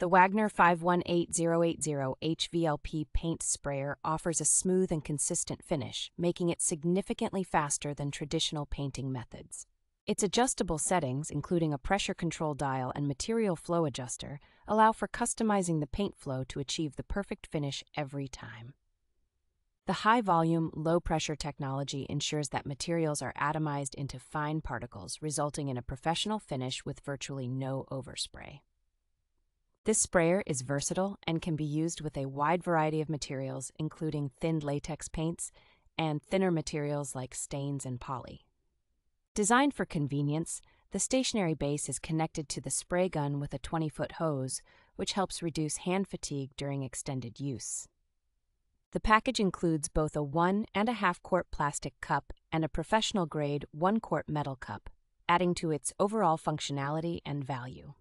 The Wagner 518080 HVLP paint sprayer offers a smooth and consistent finish, making it significantly faster than traditional painting methods. Its adjustable settings, including a pressure control dial and material flow adjuster, allow for customizing the paint flow to achieve the perfect finish every time. The high volume, low pressure technology ensures that materials are atomized into fine particles, resulting in a professional finish with virtually no overspray. This sprayer is versatile and can be used with a wide variety of materials, including thin latex paints and thinner materials like stains and poly. Designed for convenience, the stationary base is connected to the spray gun with a 20 foot hose, which helps reduce hand fatigue during extended use. The package includes both a one and a half quart plastic cup and a professional grade one quart metal cup, adding to its overall functionality and value.